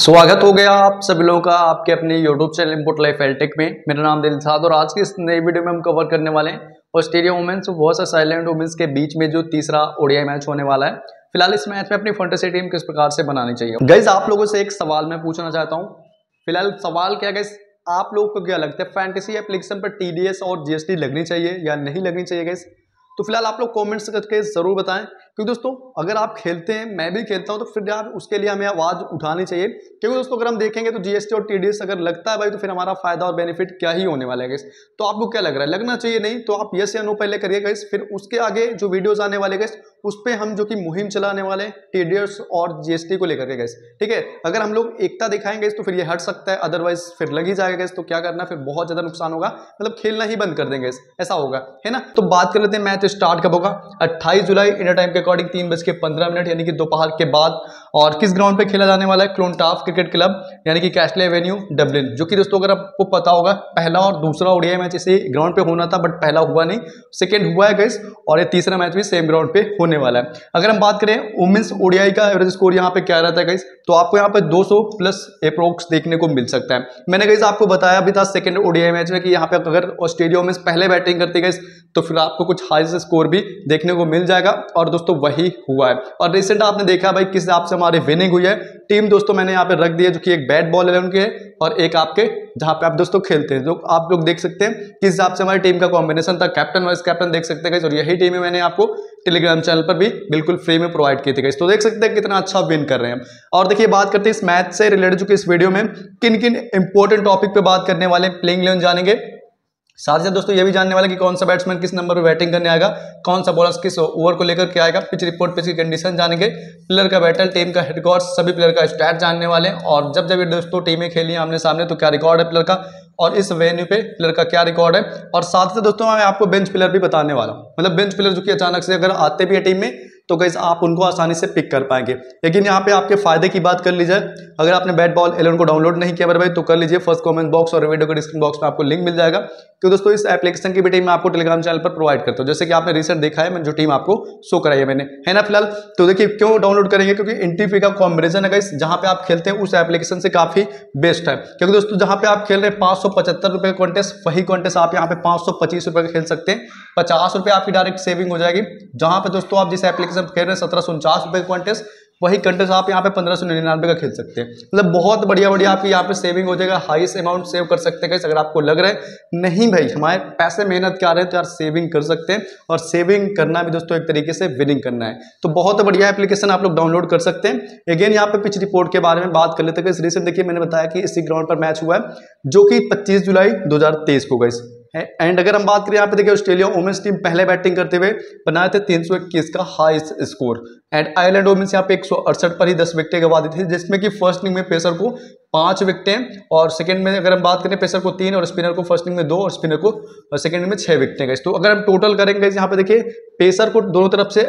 स्वागत हो गया आप सभी लोगों का आपके अपने YouTube चैनल इम्पोर्ट लाइफ एलटेक में। मेरा नाम दिल साध और आज की इस नई वीडियो में हम कवर करने वाले हैं ऑस्ट्रेलिया वुमेन्स बहुत सा साइलेंट वुमेन्स के बीच में जो तीसरा ओडिया मैच होने वाला है। फ़िलहाल इस मैच में अपनी फंटेसी टीम किस प्रकार से बनानी चाहिए? गैस आप लोगों से एक सवाल मैं पूछना चाहता हूँ। फ़िलहाल सवाल क्या गैस आप लोगों को क्या लगता है फैंटेसी एप्लीकेशन पर टीडीएस और जीएसटी लगनी चाहिए या नहीं लगनी चाहिए गैस तो फ़िलहाल आप लोग कॉमेंट्स करके ज़रूर बताएँ। क्योंकि दोस्तों, अगर आप खेलते हैं, मैं भी खेलता हूँ तो फिर यार उसके लिए हमें आवाज़ उठानी चाहिए। क्योंकि दोस्तों, अगर हम देखेंगे तो जीएसटी और टीडीएस अगर लगता है भाई तो फिर हमारा फ़ायदा और बेनिफिट क्या ही होने वाला है गैस तो आपको क्या लग रहा है? लगना चाहिए, नहीं? तो आप यस या नो पहले करिए गैस फिर उसके आगे जो वीडियोज़ आने वाले गैस उस पर हम जो कि मुहिम चलाने वाले टीडीएस और जीएसटी को लेकर के गैस ठीक है? अगर हम लोग एकता दिखाएँगे तो फिर ये हट सकता है अदरवाइज़ फिर लग ही जाएगा तो क्या करना, फिर बहुत ज़्यादा नुकसान होगा। मतलब खेलना ही बंद कर देंगे ऐसा होगा, है ना? तो बात कर लेते हैं मैच स्टार्ट कब होगा? अट्ठाईस जुलाई इंडिया टाइम के अकॉर्डिंग तीन बज के पंद्रह मिनट, यानी कि दोपहर के बाद। और किस ग्राउंड पे खेला जाने वाला है? क्लोनटाफ क्रिकेट क्लब यानी कि कैशले एवेन्यू डब्लिन जो कि दोस्तों, अगर आपको पता होगा, पहला और दूसरा ओडिया मैच इसी ग्राउंड पे होना था बट पहला हुआ नहीं। सेकेंड हुआ है गैस और ये तीसरा मैच भी सेम ग्राउंड पे होने वाला है। अगर हम बात करें वुमेन्स ओडियाई का एवरेज स्कोर यहाँ पे क्या रहता है गैस तो आपको यहाँ पे 200 प्लस अप्रोक्स देखने को मिल सकता है। मैंने गैस आपको बताया भी था सेकंड ओडियाई मैच में कि यहाँ पे अगर ऑस्ट्रेलिया वुमेन्स पहले बैटिंग करती गई तो फिर आपको कुछ हाई स्कोर भी देखने को मिल जाएगा। और दोस्तों वही हुआ है। और रिसेंट आपने देखा भाई किस हिसाब से हमारी विनिंग हुई है। टीम दोस्तों मैंने यहाँ पे रख दी है जो कि एक बैट बॉल है और एक आपके जहाँ पे आप दोस्तों खेलते हैं। जो आप लोग देख सकते हैं किस हिसाब से हमारी टीम का कॉम्बिनेशन था। कैप्टन वाइस कैप्टन देख सकते हैं और यही टीम है मैंने आपको टेलीग्राम चैनल पर भी बिल्कुल फ्री में प्रोवाइड की थी तो देख सकते हैं कितना अच्छा विन कर रहे हैं। और देखिए, बात करते हैं इस मैच से रिलेटेड जो कि इस वीडियो में किन किन इंपॉर्टेंट टॉपिक पे बात करने वाले प्लेइंग इलेवन जानेंगे। साथ ही साथ दोस्तों, ये भी जानने वाले कि कौन सा बैट्समैन किस नंबर पर बैटिंग करने आएगा, कौन सा बॉलर किस ओवर को लेकर के आएगा। पिच रिपोर्ट पिच की कंडीशन जानेंगे। प्लेयर का बैटल टीम का रिकॉर्ड सभी प्लेयर का स्टैट जानने वाले हैं। और जब जब ये दोस्तों टीमें खेली आमने सामने तो क्या रिकॉर्ड है प्लेयर का? और इस वेन्यू पे प्लेयर का क्या रिकॉर्ड है? और साथ ही दोस्तों, मैं आपको बेंच प्लेयर भी बताने वाला हूँ। मतलब बेंच प्लेयर जो कि अचानक से अगर आते भी है टीम में तो गैस आप उनको आसानी से पिक कर पाएँगे। लेकिन यहाँ पे आपके फ़ायदे की बात कर ली जाए अगर आपने बैट बॉल एलेवन को डाउनलोड नहीं किया भाई तो कर लीजिए। फ़र्स्ट कमेंट बॉक्स और वीडियो के डिस्क्रिप्शन बॉक्स में आपको लिंक मिल जाएगा। क्योंकि दोस्तों, इस एप्लीकेशन की भी टीम मैं आपको टेलीग्राम चैनल पर प्रोवाइड करता हूँ। जैसे कि आपने रिसेंट देखा है, जो टीम आपको शो कराई है मैंने। है ना फ़िलहाल? तो देखिए, क्यों डाउनलोड करेंगे? क्योंकि एंटी का कॉम्बिनेशन है गाइस जहाँ पे आप खेलते हैं, उस एप्लीकेशन से काफ़ी बेस्ट है। क्योंकि दोस्तों, जहाँ पे आप खेल रहे हैं, पाँच सौ पचहत्तर रुपए का कॉन्टेस्ट वही कॉन्टेस्ट आप यहाँ पे पाँच सौ पच्चीस रुपए का खेल सकते हैं। पचास आपकी डायरेक्ट सेविंग हो जाएगी। जहाँ पे दोस्तों, आप जिस एप्लीकेशन खेल रहे सत्रह सौ उनचास रुपए का कॉन्टेस्ट वही कंटेस्ट आप यहाँ पे पंद्रह सौ निन्यानवे का खेल सकते हैं। मतलब बहुत बढ़िया बढ़िया आपकी यहाँ पे सेविंग हो जाएगा हाईएस्ट अमाउंट सेव कर सकते हैं अगर आपको लग रहा है। नहीं भाई, हमारे पैसे मेहनत कर रहे हैं तो यार सेविंग कर सकते हैं और सेविंग करना भी दोस्तों एक तरीके से विनिंग करना है। तो बहुत बढ़िया एप्लीकेशन आप लोग डाउनलोड कर सकते हैं। अगेन यहाँ पे पिच रिपोर्ट के बारे में बात कर लेते हैं इस रिसेंट देखिए, मैंने बताया कि इसी ग्राउंड पर मैच हुआ है, जो कि पच्चीस जुलाई दो हज़ार तेईस को गई एंड अगर हम बात करें यहाँ पे, देखिए, ऑस्ट्रेलिया वुमेंस टीम पहले बैटिंग करते हुए बनाए थे तीन सौ इक्कीस का highest score and Ireland women's यहाँ पे एक सौ अड़सठ पर ही दस विकेटें गवा दी थी, जिसमें कि फ़र्स्ट इनिंग में पेसर को पाँच विकेटें और सेकंड में अगर हम बात करें पेसर को तीन और स्पिनर को फ़र्स्ट इनिंग में दो और स्पिनर को सेकंड में छह विकेटें गई। तो अगर हम टोटल करेंगे, यहाँ पे देखिए पेसर को दोनों तरफ़ से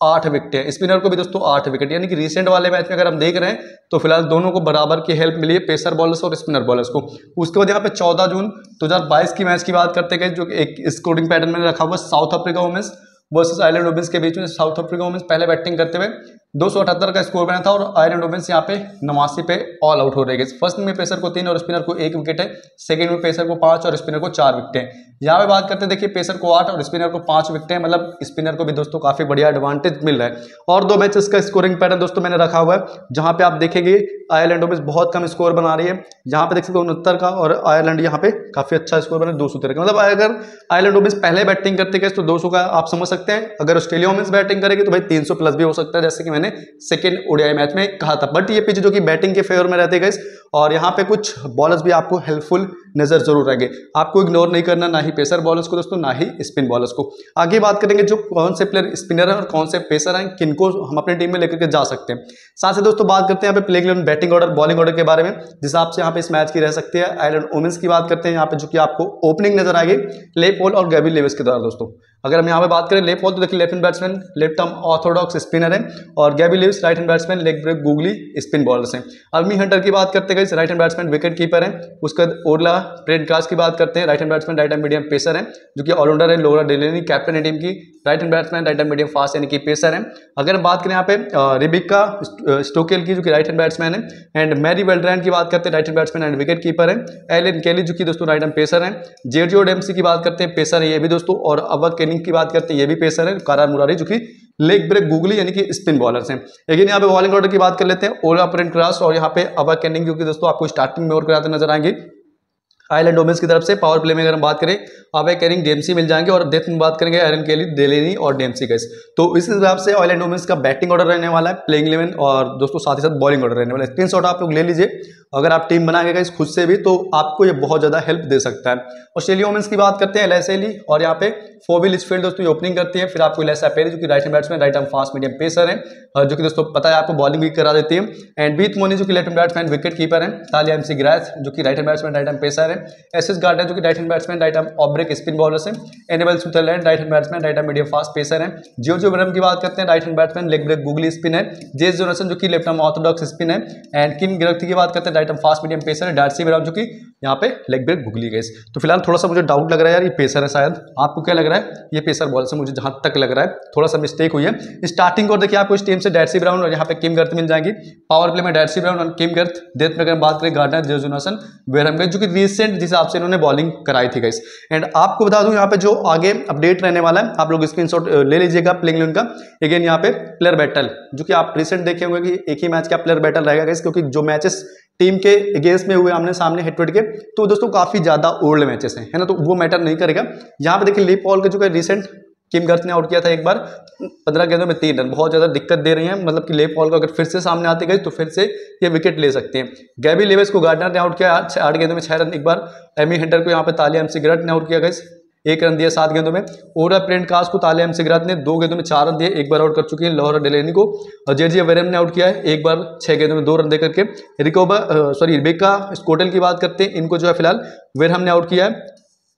आठ विकेट। स्पिनर को भी दोस्तों आठ विकेट। यानी कि रिसेंट वाले मैच में अगर हम देख रहे हैं तो फ़िलहाल दोनों को बराबर की हेल्प मिली है पेसर बॉलर्स और स्पिनर बॉलर्स को। उसके बाद यहाँ पे 14 जून 2022 की मैच की बात करते गए, जो एक स्कोरिंग पैटर्न में रखा हुआ South Africa women's versus Ireland women's के बीच में साउथ अफ्रीका वुमेंस पहले बैटिंग करते हुए। दो सौ अठहत्तर का स्कोर बना था और आयरन वुमेन्स यहाँ पे नवासी पे ऑल आउट हो रहे फ़र्स्ट में पेसर को तीन और स्पिनर को एक विकेट है। सेकंड में पेसर को पाँच और स्पिनर को चार विकेट है। यहाँ पे बात करते हैं, देखिए पेसर को आठ और स्पिनर को पाँच विकेट है। मतलब स्पिनर को भी दोस्तों काफ़ी बढ़िया एडवांटेज मिल रहा है। और दो मैच का स्कोरिंग पैटर्न दोस्तों मैंने रखा हुआ है, जहाँ पे आप देखेंगे आयरलैंड वुमेन्स बहुत कम स्कोर बना रही है। यहाँ पे देख सकते उनहत्तर का और आयरलैंड यहाँ पे काफ़ी अच्छा स्कोर बना दो सौ तेरह का। मतलब अगर आयरलैंड वुमेन्स पहले बैटिंग करते गए तो दो सौ का आप समझ सकते हैं। अगर ऑस्ट्रेलिया वुमेन्स बैटिंग करेगी तो भाई तीन सौ प्लस भी हो सकता है, जैसे कि मैंने सेकेंड ओडीआई मैच में कहा था। बट ये पिच जो कि बैटिंग के फेवर में रहते गए और यहाँ पे कुछ बॉलर्स भी आपको हेल्पफुल नज़र ज़रूर रहेंगे। आपको इग्नोर नहीं करना, ना ही पेसर बॉलर्स को दोस्तों, ना ही स्पिन बॉलर्स को। आगे बात करेंगे जो कौन से प्लेयर स्पिनर है और कौन से पेसर हैं, किनको हम अपनी टीम में लेकर के जा सकते हैं। साथ ही दोस्तों बात करते हैं यहाँ पे playing batting order bowling order के बारे में। जिस हिसाब से यहाँ पे इस मैच की रह सकती है आयरलैंड वुमेन्स की बात करते हैं। यहाँ पे जो कि आपको ओपनिंग नज़र आएगी ले पोल और गैबी लेविस के द्वारा दोस्तों। अगर हम यहाँ पे बात करें लेफ़्ट बॉल तो देखिए left hand batsman left arm orthodox spinner है और Gaby Lewis right hand batsman leg break googly spin bowlers हैं। अलमी हंटर की बात करते हैं right hand batsman wicket keeper है। उसका ओरला प्रेड कास्ट की बात करते हैं। Right hand batsman right hand medium pacer है, जो कि ऑलराउंडर है लोरा डेलेनी कैप्टन है टीम की। Right hand batsman right hand medium fast यानी कि पेसर है। अगर हम बात करें यहाँ पे रिबिका स्टोकेल की, जो कि राइट हैंड बैट्समैन है एंड मैरी वेल्ड्रैन की बात करते हैं right hand batsman and wicket keeper है। एलिन केली जो कि दोस्तों राइट हैंड पेसर है जेरजियो डेमसी की बात करते हैं पेसर है ये भी दोस्तों। और अवक केनिंग की बात करते हैं, ये भी पेसर है, कारा मुरारी जो कि लेग ब्रेक गुगली यानी कि स्पिन बॉलर्स हैं। लेकिन यहाँ पे बॉलिंग ऑर्डर की बात कर लेते हैं ओला प्रिंट क्रास और यहाँ पे अवा कैनिंग जो कि दोस्तों आपको स्टार्टिंग में और कराते नज़र आएँगे। आइलैंड डोमेंस की तरफ़ से पावर प्ले में अगर हम बात करें अवे कैरिंग डेमसी मिल जाएँगे और डेथ में बात करेंगे आयरन केली डेलेनी और डेमसी गैस तो इस हिसाब से एंड डोमेंस का बैटिंग ऑर्डर रहने वाला है प्लेइंग इलेवन और दोस्तों साथ ही साथ बॉलिंग ऑर्डर रहने वाला है। स्क्रीन आप लोग ले लीजिए। अगर आप टीम बनाएँगे इस खुद से भी तो आपको ये बहुत ज़्यादा हेल्प दे सकता है। ऑस्ट्रेलिया वोमेंस की बात करते हैं एलएसएली और यहाँ पे फोबिल लिचफील्ड दोस्तों ओपनिंग करती है। फिर आपको लेसा पेरी जो कि right hand batsman, right hand fast medium pacer है। जो कि दोस्तों पता है, आपको बॉलिंग भी करा देती है। एंड बीत मोनी, जो कि लेफ़्ट बैट्समैन, विकेट कीपर है, तालिया एमसी ग्रैथ जो कि right hand batsman, right hand pacer है। एस एस गार्डन, जो कि right hand batsman, right hand off break spin bowler है। Annabel Sutherland right hand batsman, right hand medium fast pacer है। जियो जो ब्रम की बात करते हैं, right hand batsman, leg break googly spin है। जेस जोनसन, जो कि लेफ़्ट हैंड ऑर्थोडॉक्स स्पिन है। एंड किन गिरफ्ती की बात करते हैं हैंड फास्ट मीडियम पेसर है डार्सी ब्राउन जो कि यहाँ पे लेग ब्रेक गुगली गए तो फ़िलहाल थोड़ा सा मुझे डाउट लग रहा है यार, ये पेसर है शायद। आपको क्या लग रहा है? ये पेसर बॉल से मुझे जहाँ तक लग रहा है, थोड़ा सा मिस्टेक हुई है। स्टार्टिंग और देखिए, आपको इस टीम से डैटसी ब्राउन और यहाँ पे किम गर्थ मिल जाएँगी। पावर प्ले में डैटसी ब्राउन और किम गर्थ डेथ में अगर बात करें गार्डनर जेजुनासन वेरम जो कि रिसेंट जिस हिसाब से इन्होंने बॉलिंग कराई थी गाइस एंड आपको बता दूँ, यहाँ पे जो आगे अपडेट रहने वाला है, आप लोग स्क्रीन ले लीजिएगा प्लेइंग का। अगेन यहाँ पे प्लेयर बैटल जो कि आप रिसेंट देखे होंगे कि एक ही मैच का प्लेयर बैटल रहेगा गाइस क्योंकि जो मैचेस टीम के अगेंस्ट में हुए आमने सामने हेटवेट के तो दोस्तों काफ़ी ज़्यादा ओल्ड मैचेस हैं, है ना? तो वो मैटर नहीं करेगा। यहाँ पे देखिए लिप पॉल का जो है रिसेंट किम गर्थ ने आउट किया था एक बार, पंद्रह गेंदों में तीन रन, बहुत ज़्यादा दिक्कत दे रही है। मतलब कि ले पॉल को अगर फिर से सामने आते गए तो फिर से ये विकेट ले सकते हैं। गैबी लेवेस को गार्डनर ने आउट किया, आठ गेंदों में छह रन एक बार। एमी हिंटर को यहाँ पे तालिया एम सिगरेट ने आउट किया गया एक रन दिया सात गेंदों में। ओरा प्रिंट कास को ताले एम सिगरात ने दो गेंदों में चार रन दिए, एक बार आउट कर चुके हैं लोहरा डेलेनी को। और जी वेरम ने आउट किया है, एक बार छह गेंदों में दो रन दे करके रिकोबर सॉरी, रिबेका स्कोटल की बात करते हैं, इनको जो है फ़िलहाल वेरहम ने आउट किया है।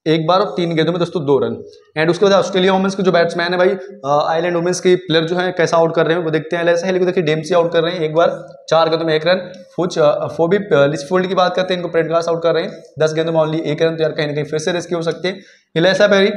एक बार और तीन गेंदों में दोस्तों दो रन। एंड उसके बाद ऑस्ट्रेलिया वुमेंस के जो बैट्समैन है भाई आइलैंड वुमेंस की प्लेयर जो है, कैसा आउट कर रहे हैं, वो देखते हैं ऐसा है, लेकिन देखिए डेमसी आउट कर रहे हैं, एक बार चार गेंदों में एक रन। फुच फोबी लिचफोल्ड की बात करते हैं, इनको प्रेडकास्ट आउट कर रहे हैं। दस गेंदों में ओनली एक रन तो यार कहीं ना कहीं फिर से रिस्की हो सकते हैं। इलेसा पेरी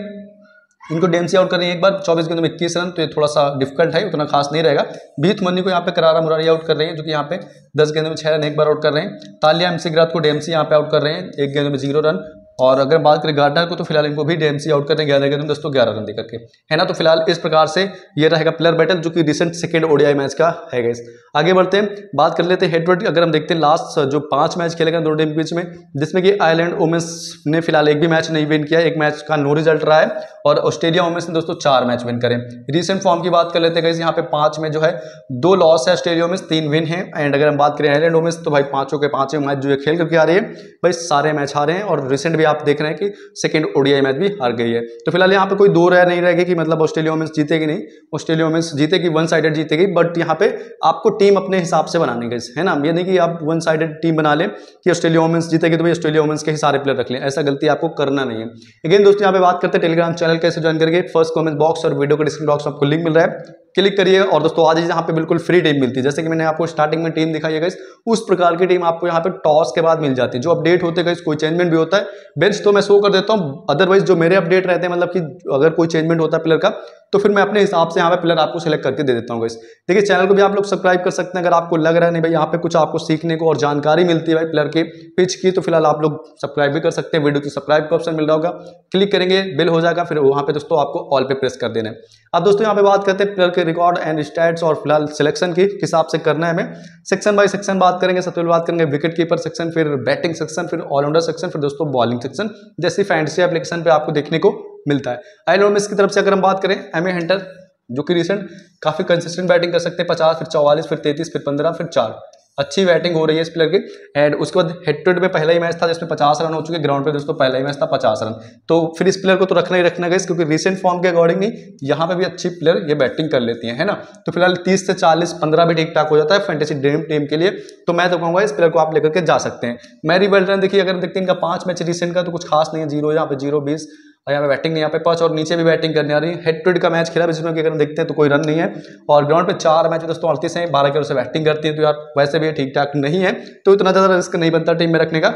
इनको डेमसी आउट कर रहे हैं एक बार, चौबीस गेंदों में इक्कीस रन तो ये थोड़ा सा डिफ़िकल्ट है, उतना खास नहीं रहेगा। बीत मन्नी को यहाँ पे करारा मुरारी आउट कर रहे हैं, जो कि यहाँ पे दस गेंदों में छह रन एक बार आउट कर रहे हैं। तालिया एमसी ग्रात को डेमसी यहाँ पे आउट कर रहे हैं, एक गेंदों में ज़ीरो रन। और अगर बात करें गार्डनर को तो फ़िलहाल इनको भी डीएमसी आउट करने ग्यारह गेंद दस तो ग्यारह रन देकर के। है ना? तो फ़िलहाल इस प्रकार से ये रहेगा प्लेयर बैटल जो कि रिसेंट सेकेंड ओडीआई मैच का है गैस आगे बढ़ते हैं, बात कर लेते हैं हेडवर्ड अगर हम देखते हैं लास्ट जो पाँच मैच खेले गए दोनों टीम के बीच में, जिसमें कि आयरलैंड वोमेंस ने फ़िलहाल एक भी मैच नहीं विन किया, एक मैच का नो रिज़ल्ट रहा है, और ऑस्ट्रेलिया वोमेंस ने दोस्तों चार मैच विन करें। रिसेंट फॉर्म की बात कर लेते हैं यहाँ पे पाँच में जो है, दो लॉस है ऑस्ट्रेलिया में तीन विन है एंड अगर हम बात करें आयरलैंड वोमेंस तो भाई पाँचों के पाँचों मैच जो है खेल करके आ रही है, भाई सारे मैच हारे हैं, और रिसेंट भी आप देख रहे हैं कि सेकेंड ओडीआई मैच भी हार गई है। तो फ़िलहाल यहाँ पे कोई दो राय नहीं रहेगी कि मतलब ऑस्ट्रेलिया वोमेंस जीतेगी नहीं, ऑस्ट्रेलिया वोमेंस जीतेगी वन साइडेड जीतेगी बट यहाँ पे आपको टीम अपने हिसाब से बनाने के है ना? ये नहीं कि आप वन साइडेड टीम बना लें कि ऑस्ट्रेलिया वोमेंस जीतेगी तो भाई ऑस्ट्रेलिया वोमेंस के ही सारे प्लेयर रख लें। ऐसा गलती आपको करना नहीं है। अगेन दोस्तों, यहाँ पे बात करते हैं टेलीग्राम चैनल कैसे ज्वाइन करके फ़र्स्ट कॉमेंट बॉक्स और वीडियो के डिस्क्रिप्शन बॉक्स में आपको लिंक मिल रहा है। क्लिक करिए और दोस्तों आज यहाँ पे बिल्कुल फ्री टीम मिलती है। जैसे कि मैंने आपको स्टार्टिंग में टीम दिखाई है उस प्रकार की टीम आपको यहाँ पे टॉस के बाद मिल जाती है। जो अपडेट होते हैं कोई चेंजमेंट भी होता है बेंच तो मैं शो कर देता हूँ अदरवाइज़ जो मेरे अपडेट रहते हैं मतलब कि अगर कोई चेंजमेंट होता है प्लेयर का तो फिर मैं अपने हिसाब से यहाँ पे प्लेयर आपको सेलेक्ट करके दे देता हूँ गाइस देखिए चैनल को भी आप लोग सब्सक्राइब कर सकते हैं, अगर आपको लग रहा है, नहीं भाई, यहाँ पे कुछ आपको सीखने को और जानकारी मिलती है भाई प्लेयर के पिच की तो फ़िलहाल आप लोग सब्सक्राइब भी कर सकते हैं। वीडियो की सब्सक्राइब का ऑप्शन मिल रहा होगा। क्लिक करेंगे बिल हो जाएगा, फिर वहाँ पे दोस्तों आपको ऑल पे प्रेस कर देना है। अब दोस्तों यहाँ पे बात करते हैं प्लेयर के रिकॉर्ड एंड स्टैट्स और फ़िलहाल सिलेक्शन की हिसाब से करना है हमें। सेक्शन बाय सेक्शन बात करेंगे सबसे पहले बात करेंगे विकेट कीपर सेक्शन फिर बैटिंग सेक्शन फिर ऑलराउंडर सेक्शन फिर दोस्तों बॉलिंग सेक्शन जैसे फैंटेसी एप्लीकेशन पे आपको देखने को मिलता है। आई लोमिस की तरफ़ से अगर हम बात करें एम ए हंटर जो कि रिसेंट काफ़ी कंसिस्टेंट बैटिंग कर सकते हैं, पचास, फिर चौवालीस, फिर तैतीस, फिर पंद्रह, फिर चार। अच्छी बैटिंग हो रही है इस प्लेयर की। एंड उसके बाद हेड टू हेड में पहला ही मैच था जिसमें पचास रन हो चुके ग्राउंड पे दोस्तों पहला ही मैच था पचास रन। तो फिर इस प्लेयर को तो रखना ही रखना गया क्योंकि रिसेंट फॉर्म के अकॉर्डिंग ही यहाँ पे भी अच्छी प्लेयर ये बैटिंग कर लेती है है ना? तो फ़िलहाल तीस से चालीस, पंद्रह भी ठीक ठाक हो जाता है फैंटेसी ड्रीम टीम के लिए। तो मैं तो कहूँगा इस प्लेयर को आप लेकर के जा सकते हैं। मैरी वेल्टन देखिए, अगर देखते हैं इनका पाँच मैच रिसेंट का तो कुछ खास नहीं है ज़ीरो यहाँ पे ज़ीरो बीस। और यहाँ पे बैटिंग नहीं, यहाँ पे पाँच और नीचे भी बैटिंग करने आ रही है। हेड टू हेड का मैच खेला जिसमें अगर देखते हैं तो कोई रन नहीं है। और ग्राउंड पे चार मैच दोस्तों अड़तीस हैं, बारह के से बैटिंग करती है तो यार वैसे भी ठीक ठाक नहीं है। तो इतना ज़्यादा रिस्क नहीं बनता टीम में रखने का।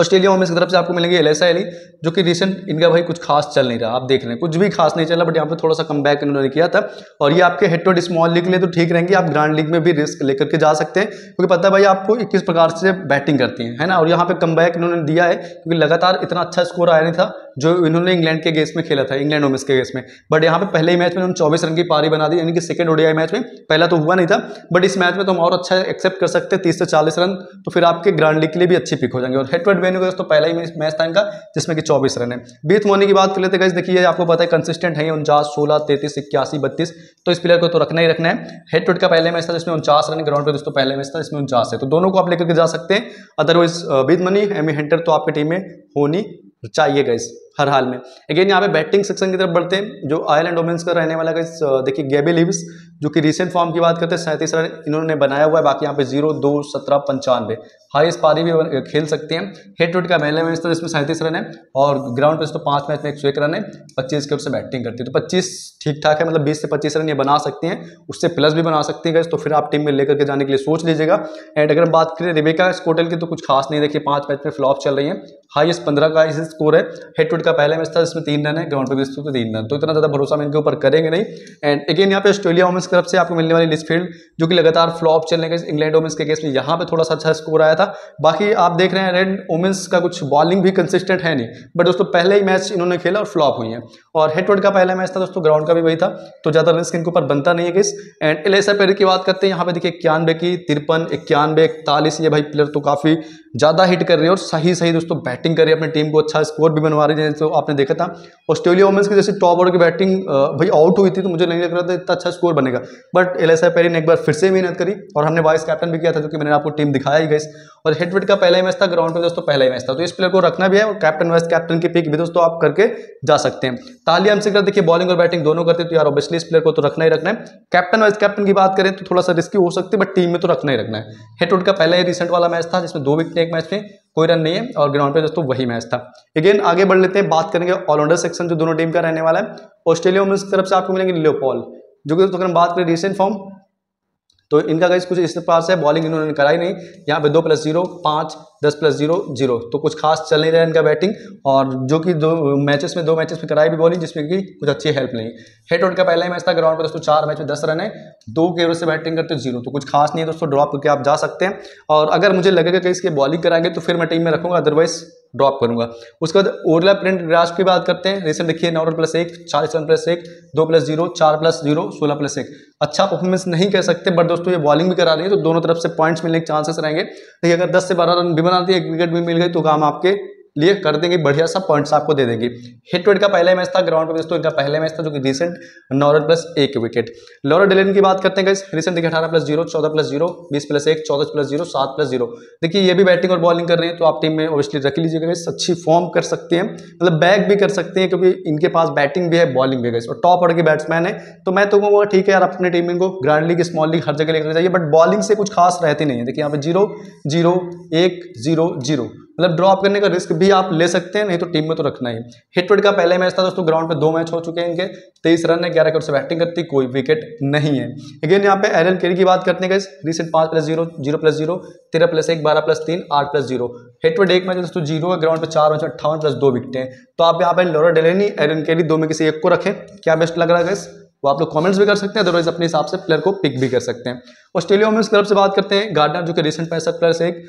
ऑस्ट्रेलिया वोमेंस की तरफ़ से आपको मिलेंगे एल एस जो कि रिसेंट इनका भाई कुछ खास चल नहीं रहा, आप देख रहे हैं। कुछ भी खास नहीं चला बट यहाँ पे थोड़ा सा कम बैक इन्होंने किया था। और ये आपके हेड टू स्मॉल लीग के लिए तो ठीक रहेंगे, आप ग्रांड लीग में भी रिस्क लेकर के जा सकते हैं, क्योंकि पता है भाई आपको किस प्रकार से बैटिंग करती हैं, है ना? और यहाँ पे कम इन्होंने दिया है, क्योंकि लगातार इतना अच्छा स्कोर आया नहीं था, जो इन्होंने इंग्लैंड के गेस में खेला था, इंग्लैंड वोमेंस के गेस में। बट यहाँ पे पहले ही मैच में उन्होंने चौबीस रन की पारी बना दी, यानी कि सेकंड ओडीआई मैच में, पहला तो हुआ नहीं था। बट इस मैच में तो हम और अच्छा एक्सेप्ट कर सकते हैं, तीस से चालीस रन तो फिर आपके ग्रांड लीग के लिए भी अच्छी पिक हो जाएँगे। और हेड वेन्यू का दोस्तों पहला ही मैच था इनका जिसमें कि चौबीस रन है। बीत मोनी की बात कर लेते गाइज़ देखिए आपको पता है कंसिस्टेंट है उनचास, सोलह, तैतीस, इक्यासी, बत्तीस। तो इस प्लेयर को तो रखना ही रखना है। हेड टू का पहले मैच था, जिसमें उनचास रन ग्राउंड पर दोस्तों, पहले मैच था, जिसमें उनचास है। तो दोनों को आप लेकर के जा सकते हैं। अदरवाइज़ बीत मनी एमी हेंटर तो आपकी टीम में होनी चाहिए गई हर हाल में। अगेन यहाँ पे बैटिंग सेक्शन की तरफ़ बढ़ते हैं, जो आयरलैंड वोमेंस का रहने वाला गाइस देखिए गेबी लिव्स जो कि रिसेंट फॉर्म की बात करते हैं, सैंतीस रन इन्होंने बनाया हुआ है, बाकी यहाँ पे ज़ीरो दो, सत्रह, पंचानवे। हाईएस्ट पारी भी खेल सकते हैं। हेड टू का पहले मैच था जिसमें सैंतीस रन है, और ग्राउंड पे तो पाँच मैच में एक सौ एक रन है, पच्चीस के उससे बैटिंग करती है। तो पच्चीस ठीक ठाक है मतलब बीस से पच्चीस रन ये बना सकती हैं, उससे प्लस भी बना सकती है तो फिर आप टीम में लेकर के जाने के लिए सोच लीजिएगा। एंड अगर हम बात करें रिबेका स्कोटल की तो कुछ खास नहीं, देखिए पाँच मैच में फ्लॉप चल रही है। हाईएस्ट पंद्रह का इस स्कोर है। हेड टू का पहले मैच था, जिसमें तीन रन है ग्राउंड पर भी तो तीन रन। तो इतना ज़्यादा भरोसा हम इनके ऊपर करेंगे नहीं। एंड अगेन यहाँ पे ऑस्ट्रेलिया वोमेंस की तरफ़ से आपको मिलने वाली लिस्टफील्ड जो कि लगातार फ्लॉप चलने के इंग्लैंड वोमेंस के केस में। यहाँ पे थोड़ा सा अच्छा स्कोर आया था। बाकी आप देख रहे हैं रेड वोमेंस का कुछ बॉलिंग भी कंसिस्टेंट है नहीं। बट दोस्तों, पहले ही मैच इन्होंने खेला और फ्लॉप हुई है। और हेड टू का पहला मैच था, दोस्तों ग्राउंड का भी वही था। तो ज़्यादा रिस्क इनके ऊपर बनता नहीं है किस एंड एलेसा पेर की बात करते हैं, यहाँ पे देखिए इक्यानवे की तिरपन, इक्यानवे, इकतालीस, ये भाई प्लेयर तो काफ़ी ज़्यादा हिट कर रही है और सही सही दोस्तों बैटिंग कर रही है। अपनी टीम को अच्छा स्कोर भी बनवा रही है, जैसे आपने देखा था। ऑस्ट्रेलिया वुमेंस की जैसे टॉप ऑर्डर की बैटिंग भाई आउट हुई थी तो मुझे नहीं लग रहा था इतना अच्छा स्कोर बनेगा। बट एल एस ने एक बार फिर से मेहनत करी और हमने वाइस कैप्टन भी किया था, जो कि मैंने आपको टीम दिखाया ही गई और हेडवेट का पहला ही मैच था ग्राउंड पर दोस्तों पहला ही मैच था। तो इस प्लेयर को रखना भी है और कैप्टन वाइस कैप्टन की पिक भी दोस्तों आप करके जा सकते हैं। तालिया हमसे कर, देखिए बॉलिंग और बैटिंग दोनों करते तो यार ऑब्वियसली इस प्लेयर को तो रखना ही रखना है। कैप्टन वाइस कैप्टन की बात करें तो थोड़ा सा रिस्की हो सकती है बट टीम में तो रखना ही रखना है। हेडवेट का पहला ही रिसेंट वाला मैच था, जिसमें दो विकेट एक मैच में कोई रन नहीं है और ग्राउंड पे दोस्तों वही मैच था। अगेन आगे बढ़ लेते हैं, बात करेंगे ऑलराउंडर सेक्शन जो दोनों टीम का रहने वाला है। ऑस्ट्रेलिया वुमेंस की तरफ़ से आपको मिलेंगे लियोपॉल जो कि दोस्तों अगर हम बात करें रिसेंट फॉर्म तो इनका गाइस कुछ इस पास है बॉलिंग इन्होंने कराई नहीं। यहाँ पे दो प्लस ज़ीरो पाँच, दस प्लस ज़ीरो ज़ीरो तो कुछ खास चल नहीं रहा है इनका बैटिंग और जो कि दो मैचेस में, दो मैचेस में कराई भी बॉलिंग जिसमें कि कुछ अच्छी हेल्प नहीं। हेड टू का पहला ही मैच था ग्राउंड पर दोस्तों चार मैच में दस रन है। दो के से बैटिंग करते ज़ीरो तो कुछ खास नहीं है दोस्तों ड्रॉप करके आप जा सकते हैं। और अगर मुझे लगेगा कि इसके बॉलिंग कराएँगे तो फिर मैं टीम में रखूँगा अदरवाइज़ ड्रॉप करूँगा। उसके बाद ओरला प्रिंट ग्राफ की बात करते हैं। रिसेंट देखिए, नौ प्लस एक चालीस रन प्लस एक, दो प्लस ज़ीरो चार प्लस ज़ीरो सोलह प्लस एक। अच्छा परफॉर्मेंस नहीं कर सकते बट दोस्तों ये बॉलिंग भी करा रही है तो दोनों तरफ़ से पॉइंट्स मिलने के चांसेस रहेंगे। देखिए, अगर दस से बारह रन भी बनाती है, एक विकेट भी मिल गई तो काम आपके लिए कर देंगे, बढ़िया सा पॉइंट्स आपको दे देंगे। हिट का पहला मैच था ग्राउंड पर दोस्तों इनका पहला मैच था, जो कि रिसेंट नौ रन प्लस एक विकेट लॉरा डिलेन की बात करते हैं रिसेंट देखिए अठारह प्लस ज़ीरो चौदह प्लस ज़ीरो बीस प्लस एक, चौदह प्लस ज़ीरो सात प्लस ज़ीरो देखिए, ये भी बैटिंग और बॉलिंग कर रहे हैं तो आप टीम में ऑब्वियसली रख लीजिएगा अच्छी फॉर्म कर सकते हैं मतलब बैक भी कर सकते हैं, क्योंकि इनके पास बैटिंग भी है बॉलिंग भी है और टॉप ऑर्डर के बैट्समैन है तो मैं तो कहूँगा, ठीक है यार अपने टीम को ग्रांड लीग स्मॉल लीग हर जगह लेकर जाइए बट बॉलिंग से कुछ खास रहती नहीं है। देखिए, यहाँ पे ज़ीरो ज़ीरो एक ज़ीरो ज़ीरो मतलब ड्रॉप करने का रिस्क भी आप ले सकते हैं, नहीं तो टीम में तो रखना ही। हिटवेट का पहले मैच था दोस्तों ग्राउंड पे दो मैच हो चुके हैं इनके। तेईस रन है, ग्यारह करोड़ से बैटिंग करती, कोई विकेट नहीं है। अगेन यहाँ पे एरन केरी की बात करते हैं रिसेंट पाँच plus zero zero plus zero तेरह प्लस एक, बारह प्लस तीन, आठ प्लस ज़ीरो हिटवेट एक मैच दोस्तों ज़ीरो है ग्राउंड पे चार मैच अट्ठावन प्लस दो विकेट तो आप यहाँ पे लोरा डेलेनी एरन केरी दो में किसी एक को रखें। क्या बेस्ट लग रहा है वो आप लोग कमेंट्स भी कर सकते हैं अदरवाइज़ अपने हिसाब से प्लेयर को पिक भी कर सकते हैं। ऑस्ट्रेलिया वुमेंस क्लब से बात करते हैं। गार्डनर जो कि रिसेंट पैंसठ प्लस एक,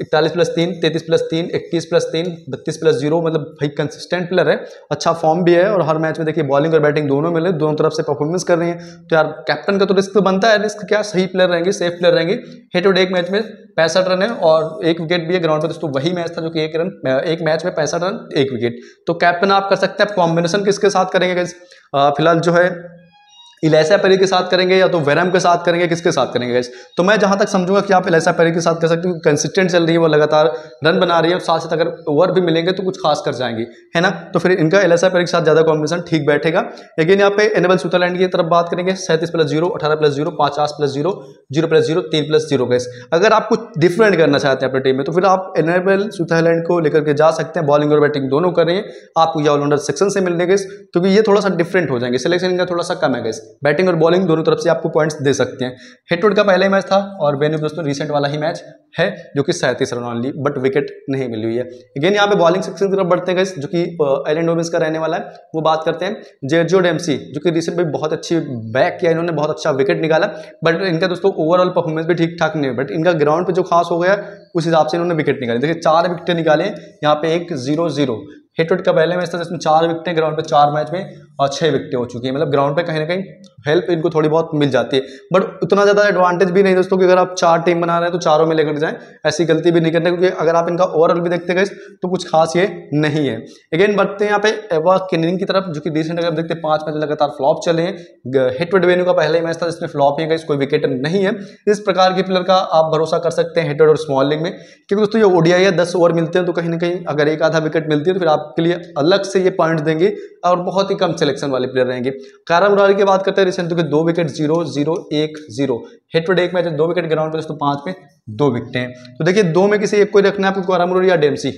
इकतालीस प्लस तीन, तैतीस प्लस तीन, इक्कीस प्लस तीन, बत्तीस प्लस ज़ीरो मतलब भाई कंसिस्टेंट प्लेयर है। अच्छा फॉर्म भी है और हर मैच में देखिए बॉलिंग और बैटिंग दोनों मिले, दोनों तरफ़ से परफॉर्मेंस कर रही है। तो यार कैप्टन का तो रिस्क तो बनता है रिस्क क्या, सही प्लेयर रहेंगे सेफ़ प्लेयर रहेंगे। हेड टू डे एक मैच में पैंसठ रन है और एक विकेट भी है ग्राउंड पर दोस्तों वही मैच था जो कि एक रन एक मैच में पैंसठ रन, एक विकेट तो कैप्टन आप कर सकते हैं, आप कॉम्बिनेशन किसके साथ करेंगे फ़िलहाल जो है इलेसा पेरी के साथ करेंगे या तो वेरम के साथ करेंगे, किसके साथ करेंगे गैस तो मैं जहाँ तक समझूँगा कि आप इलेसा पेरी के साथ कर सकते हो कंसिस्टेंट चल रही है, वो लगातार रन बना रही है और साथ साथ अगर ओवर भी मिलेंगे तो कुछ खास कर जाएँगे, है ना? तो फिर इनका इलेसा पेरी के साथ ज़्यादा कॉम्बिनेशन ठीक बैठेगा। लेकिन यहाँ पे एनेबल सुतरलैंड की तरफ़ बात करेंगे, सैंतीस प्लस ज़ीरो अठारह प्लस ज़ीरो पचास plus zero zero plus zero तीन प्लस ज़ीरो गैस अगर आप कुछ डिफरेंट करना चाहते हैं अपने टीम में तो फिर आप एनेबल सुतरलैंड को लेकर के जा सकते हैं बॉलिंग और बैटिंग दोनों कर रहे हैं। आपको ये ऑलराउंडर सेक्शन से मिलने गए क्योंकि ये थोड़ा सा डिफरेंट हो जाएँगे। सिलेक्शन इनका थोड़ा सा कम है गैस बैटिंग और बॉलिंग दोनों तरफ़ से आपको पॉइंट्स दे सकते हैं। हेटवुड का पहला ही मैच था और वेन्यू दोस्तों रिसेंट वाला ही मैच है, जो कि सैंतीस रन ऑनली बट विकेट नहीं मिली हुई है। अगेन यहाँ पे बॉलिंग सेक्शन की तरफ़ बढ़ते हैं जो कि आइलैंड ओमेंस का रहने वाला है, वो बात करते हैं। जेर्जियो डेमसी जो कि रिसेंट में बहुत अच्छी बैक किया इन्होंने बहुत अच्छा विकेट निकाला बट इनका दोस्तों ओवरऑल परफॉर्मेंस भी ठीक ठाक नहीं है बट इनका ग्राउंड पर जो खास हो गया, उस हिसाब से इन्होंने विकेट निकाले। देखिए, चार विकेट निकाले यहाँ पे एक ज़ीरो ज़ीरो हिट का पहले मैच था जिसमें चार विकटें ग्राउंड पे चार मैच में और छः विकटें हो चुकी हैं मतलब ग्राउंड पे कहीं ना कहीं हेल्प इनको थोड़ी बहुत मिल जाती है बट उतना ज़्यादा एडवांटेज भी नहीं दोस्तों कि अगर आप चार टीम बना रहे हैं तो चारों में लेकर जाएँ ऐसी गलती भी नहीं करना क्योंकि अगर आप इनका ओवरऑल भी देखते गए तो कुछ खास ये नहीं है अगेन बढ़ते हैं यहाँ पे एवा किनिंग की तरफ़ जो कि रिसेंट अगर देखते हैं पाँच मैच लगातार फ्लॉप चले हैं हिट वेन्यू का पहला ही मैच था जिसमें फ्लॉप ही है कोई विकेट नहीं है इस प्रकार के प्लेयर का आप भरोसा कर सकते हैं हिट और स्मॉल लीग में क्योंकि दोस्तों ये ओडिया है दस ओवर मिलते हैं तो कहीं ना कहीं अगर एक आधा विकेट मिलती है तो फिर आपके लिए अलग से ये पॉइंट देंगे और बहुत ही कम सिलेक्शन वाले प्लेयर रहेंगे। कारा मुरारी की बात करते हैं रिसेंट के दो विकेट ज़ीरो ज़ीरो एक ज़ीरो हेड टू एक मैच दो विकेट ग्राउंड पे, दोस्तों पाँच में दो विकेट हैं। तो देखिए, दो में किसी एक कोई रखना है, आपको कारा मुरारी या डेमसी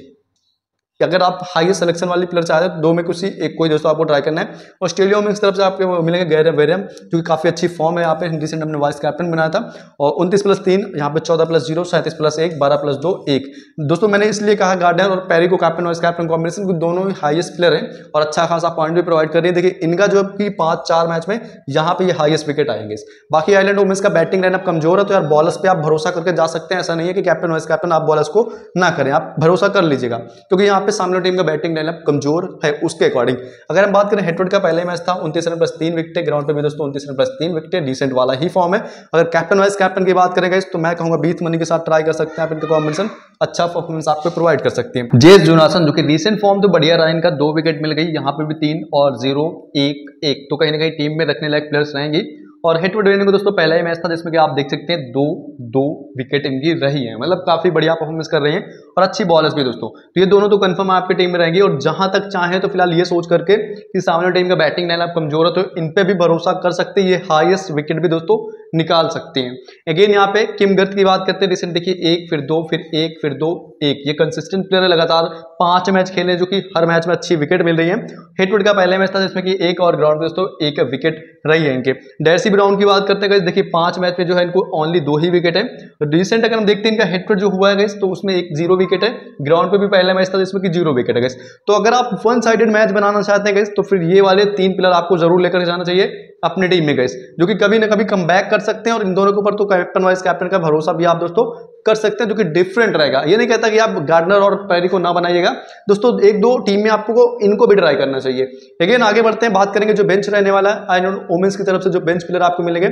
कि अगर आप हाईएस्ट सिलेक्शन वाली प्लेयर चाहते हैं तो दो में कुछ एक कोई दोस्तों आपको ट्राई करना है। ऑस्ट्रेलिया में इस तरफ़ से आपको मिलेंगे गैर वेरियम जो कि काफ़ी अच्छी फॉर्म है यहाँ पे रिसेंट हमने वाइस कैप्टन बनाया था। और उनतीस प्लस तीन, यहाँ पे चौदह प्लस ज़ीरो सैंतीस प्लस एक, बारह प्लस दो, एक। दोस्तों, मैंने इसलिए कहा गार्डनर और पैरी को कैप्टन वाइस कैप्टन कॉम्बिनेशन क्योंकि दोनों ही हाइएस्ट प्लेयर है और अच्छा खासा पॉइंट भी प्रोवाइड कर रही है। देखिए, इनका जो कि पाँच चार मैच में यहाँ पे ये हाइएस्ट विकेट आएँगे। बाकी आइलैंड वुमेंस का बैटिंग लाइनअप कमज़ोर है तो यार बॉलर्स पे आप भरोसा करके जा सकते हैं। ऐसा नहीं है कि कैप्टन वाइस कैप्टन आप बॉलर्स को ना करें, आप भरोसा कर लीजिएगा। क्योंकि यहाँ पे सामने टीम का बैटिंग लाइनअप कमज़ोर है उसके अकॉर्डिंग। अगर हम बात करें हेटवर्ड का पहले मैच था, उनतीस रन प्लस तीन विकेट ग्राउंड पे भी दोस्तों उनतीस रन प्लस तीन विकेट डिसेंट वाला ही फॉर्म है। अगर कैप्टन वाइस कैप्टन की बात करेंगे तो मैं कहूँगा बीथ मनी के साथ ट्राई कर सकते हैं आप इनका कॉम्बिनेशन अच्छा परफॉर्मेंस आपको प्रोवाइड कर सकते हैं। जेस जुनासन जो कि रिसेंट फॉर्म तो बढ़िया रहा, इनका दो विकेट मिल गई, यहाँ पे भी तीन और ज़ीरो एक एक। तो कहीं ना कहीं टीम में रखने लायक प्लेयर्स रहेंगे। और हिट वेट को दोस्तों, पहला ही मैच था जिसमें कि आप देख सकते हैं, दो दो विकेट इनकी रही है। मतलब काफ़ी बढ़िया परफॉर्मेंस कर रहे हैं और अच्छी बॉलर्स भी दोस्तों। तो ये दोनों तो कंफर्म आपकी टीम में रहेंगे और जहाँ तक चाहे तो फ़िलहाल ये सोच करके कि सामने टीम का बैटिंग लाइन आप कमज़ोर है तो इन पर भी भरोसा कर सकते हैं। ये हाइएस्ट विकेट भी दोस्तों निकाल सकते हैं। अगेन यहाँ पे किम गर्थ की बात करते हैं। रिसेंट देखिए, एक, फिर दो, फिर एक, फिर दो, एक। ये कंसिस्टेंट प्लेयर है, लगातार पाँच मैच खेले जो कि हर मैच में अच्छी विकेट मिल रही है। हेटवुड का पहले मैच था, जिसमें कि एक और ग्राउंड दोस्तों, एक विकेट रही है इनके। डैसी ब्राउन की बात करते हैं देखिए, पाँच मैच में जो है, इनको ओनली दो ही विकेट है। रिसेंट अगर हम देखते हैं, इनका हेटवुड जो हुआ है गैस तो उसमें एक ज़ीरो विकेट है। ग्राउंड पे भी पहला मैच था, जिसमें कि ज़ीरो विकेट है तो अगर आप वन साइडेड मैच बनाना चाहते हैं तो फिर ये वाले तीन प्लेयर आपको ज़रूर लेकर जाना चाहिए। अपनी टीम में गए। जो कि कभी ना कभी कम कर सकते हैं और इन दोनों के ऊपर तो कैप्टन वाइस कैप्टन का भरोसा भी आप दोस्तों कर सकते हैं जो कि डिफरेंट रहेगा। ये नहीं कहता कि आप गार्डनर और पैरी को ना बनाइएगा। दोस्तों, एक दो टीम में आपको इनको भी ट्राई करना चाहिए। अगेन आगे बढ़ते हैं, बात करेंगे जो बेंच रहने वाला है। आई वोमेंस की तरफ़ से जो बेंच प्लेयर आपको मिलेंगे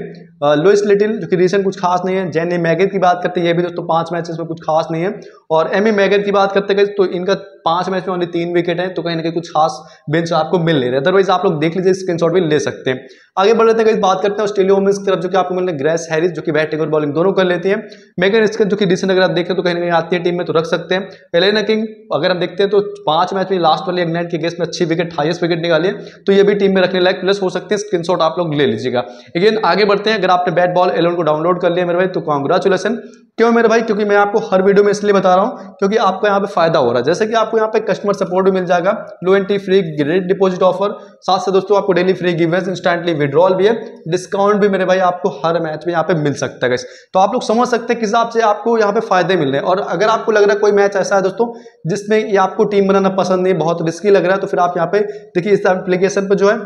लुइस लिटिल जो कि रिसेंट कुछ खास नहीं है। जैन मैगर की बात करते हैं, ये भी दोस्तों पाँच मैचेस में कुछ खास नहीं है। और एम ए मैगर की बात करते तो इनका पाँच मैच में ओनली तीन विकेट है तो कहीं ना कहीं कुछ खास बेंच आपको मिल नहीं रहे। अदरवाइज़ आप लोग देख लीजिए स्क्रीनशॉट भी ले सकते हैं। आगे बढ़ रहे हैं बात करते हैं ऑस्ट्रेलिया वोमेंस की तरफ़ जो कि आपको मिलने ग्रेस हैरिस जो कि बैटिंग और बॉलिंग दोनों कर लेती है। मैगर इसके जो कि डिसीज़न अगर आप देखें तो कहीं ना कहीं आती है टीम में तो रख सकते हैं। एलेना किंग अगर हम देखते हैं तो पाँच मैच में लास्ट वाली इंग्लैंड के गेस्ट में अच्छी विकेट हाइस्ट विकेट निकाली तो ये भी टीम में रखने लायक। प्लस हो सकते हैं स्क्रीनशॉट आप लोग ले लीजिएगा। अगेन आगे बढ़ते हैं। अगर आपने बैट बॉल एलेवन को डाउनलोड कर लिया मेरे भाई तो कॉन्ग्रेचुलेसन क्यों मेरे भाई? क्योंकि मैं आपको हर वीडियो में इसलिए बता रहा हूँ, क्योंकि आपको यहाँ पे फ़ायदा हो रहा है। जैसे कि आपको यहाँ पे कस्टमर सपोर्ट भी मिल जाएगा low entry fee great deposit offer साथ से दोस्तों आपको daily free giveaways instantly withdrawal भी है डिस्काउंट भी मेरे भाई आपको हर मैच में यहाँ पे मिल सकता है तो आप लोग समझ सकते हैं किस हिसाब से आपको यहाँ पे फ़ायदे मिल रहे हैं। और अगर आपको लग रहा है कोई मैच ऐसा है दोस्तों, जिसमें आपको टीम बनाना पसंद नहीं, बहुत रिस्की लग रहा है तो फिर आप यहाँ पे, देखिए इस एप्लीकेशन पर जो है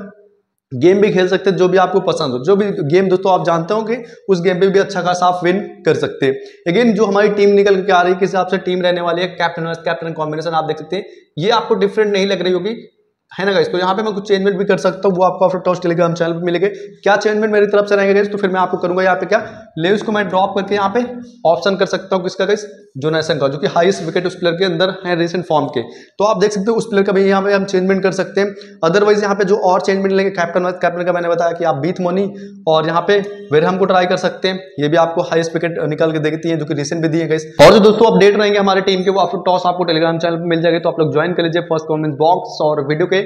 गेम भी खेल सकते हैं जो भी आपको पसंद हो। जो भी गेम दोस्तों आप जानते हो कि उस गेम पे भी अच्छा खासा आप विन कर सकते हैं। अगेन जो हमारी टीम निकल के आ रही है, किस हिसाब से टीम रहने वाली है कैप्टन कैप्टन कॉम्बिनेशन आप देख सकते हैं। ये आपको डिफरेंट नहीं लग रही होगी है ना गाइस तो यहाँ पे मैं कुछ चेंजमेंट भी कर सकता हूँ, वो आपको आफ्टर टॉस टेलीग्राम चैनल पे मिलेंगे। क्या चेंजमेंट मेरी तरफ़ से रहेंगे गाइस तो फिर मैं आपको करूँगा यहाँ पे क्या? लेविस को मैं ड्रॉप करके यहाँ पे ऑप्शन कर सकता हूँ किसका गाइस जोनासन का, जो कि हाईएस्ट विकेट उस प्लेयर के अंदर है रिसेंट फॉर्म के। तो आप देख सकते हो, उस प्लेयर का भी यहाँ पे हम चेंजमेंट कर सकते हैं। अदरवाइज़ यहाँ पे जो और चेंजमेंट लेंगे कैप्टन कैप्टन का मैंने बताया कि आप बीथ मोनी और यहाँ पे वेरहम को ट्राई कर सकते हैं। ये भी आपको हाईएस्ट विकेट निकाल के देखती है, जो कि रिसेंट भी दिए है और जो दोस्तों अपडेट रहेंगे हमारे टीम के, वो आपको टॉस आपको टेलीग्राम चैनल पर मिल जाएगा तो आप लोग ज्वाइन कर लीजिए। फ़र्स्ट कॉमेंट बॉक्स और वीडियो के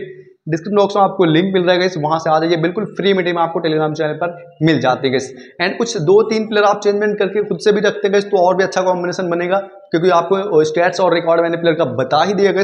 डिस्क्रिप्शन बॉक्स में आपको लिंक मिल रहेगा इस वहाँ से आ जाइए। बिल्कुल फ्री मीटिंग में आपको टेलीग्राम चैनल पर मिल जाती है एंड कुछ दो तीन प्लेयर आप चेंजमेंट करके खुद से भी रखते गए तो और भी अच्छा कॉम्बिनेशन बनेगा, क्योंकि आपको स्टेट्स और रिकॉर्ड मैंने प्लेयर का बता ही दिया गया